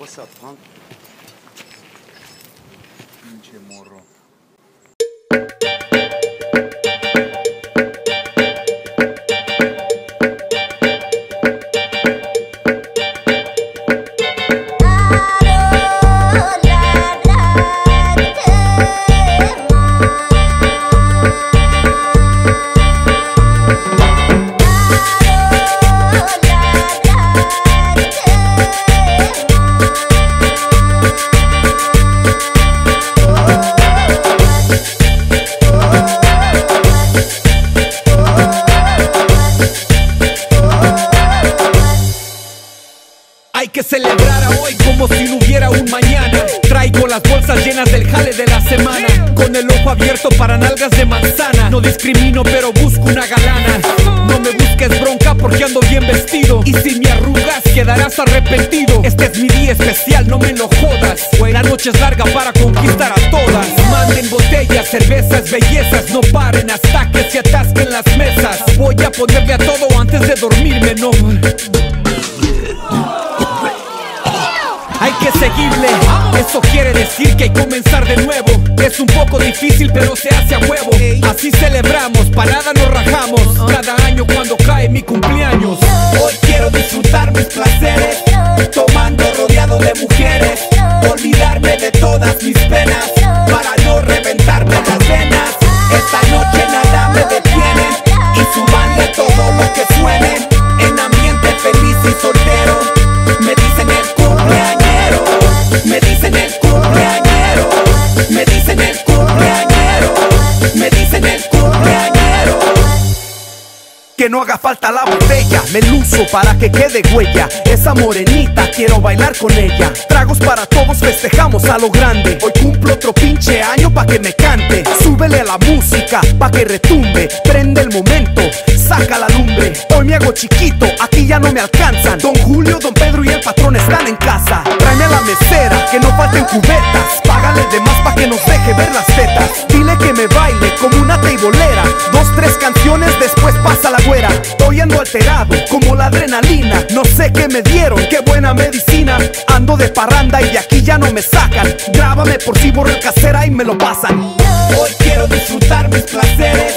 What's up, punk? Pinche morro. Hay que celebrar a hoy como si no hubiera un mañana. Traigo las bolsas llenas del jale de la semana. Con el ojo abierto para nalgas de manzana. No discrimino, pero busco una galana. No me busques bronca porque ando bien vestido. Y si me arrugas, quedarás arrepentido. Este es mi día especial, no me lo jodas. La noche es larga para conquistar a todas. Manden botellas, cervezas, bellezas. No paren hasta que se atasquen las mesas. Voy a ponerle a todo antes de dormirme, no. Hay que seguirle, eso quiere decir que hay que comenzar de nuevo. Es un poco difícil, pero se hace a huevo. Así celebramos, parada nos rajamos. Cada año cuando cae mi cumpleaños. Hoy quiero disfrutar mis placeres, No haga falta la botella, me luzo para que quede huella. Esa morenita, quiero bailar con ella. Tragos para todos, festejamos a lo grande. Hoy cumplo otro pinche año pa' que me cante. Súbele a la música pa' que retumbe. Prende el momento, saca la lumbre. Hoy me hago chiquito, aquí ya no me alcanzan. Don Julio, Don Pedro y el patrón están en casa. Tráeme a la mesera, que no falten cubetas. Págale de más pa' que nos deje ver las tetas. Dile que me baile como una teibolera. Dos, tres canciones, después la güera. Hoy ando alterado, como la adrenalina. No sé qué me dieron, qué buena medicina. Ando de parranda y de aquí ya no me sacan. Grábame por si borro el casera y me lo pasan. Hoy quiero disfrutar mis placeres,